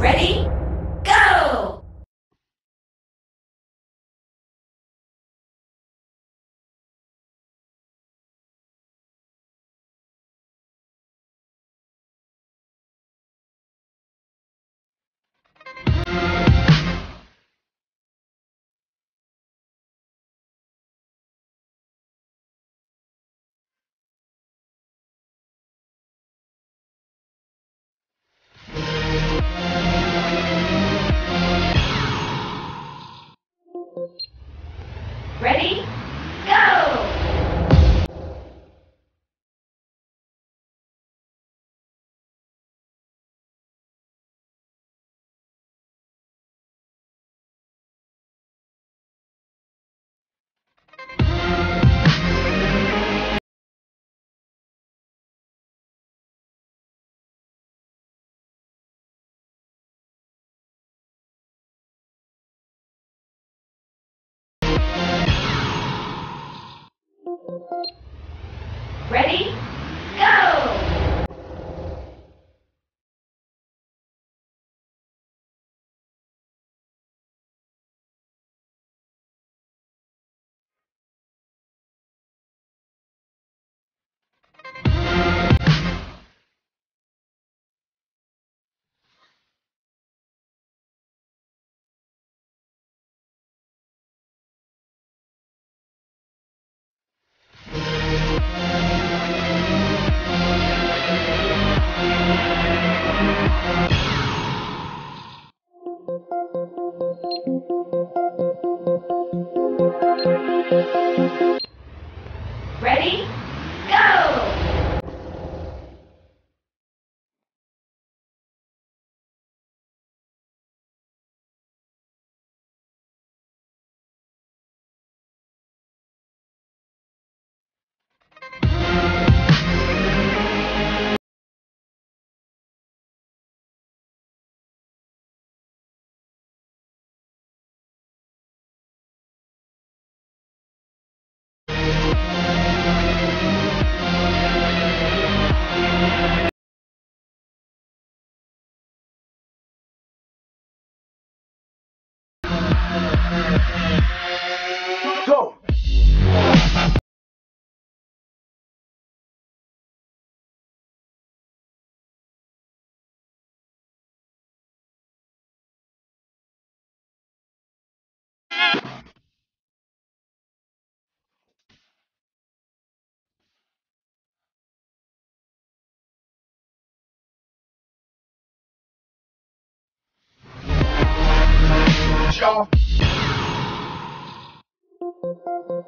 Ready? Ready? Go! Y'all.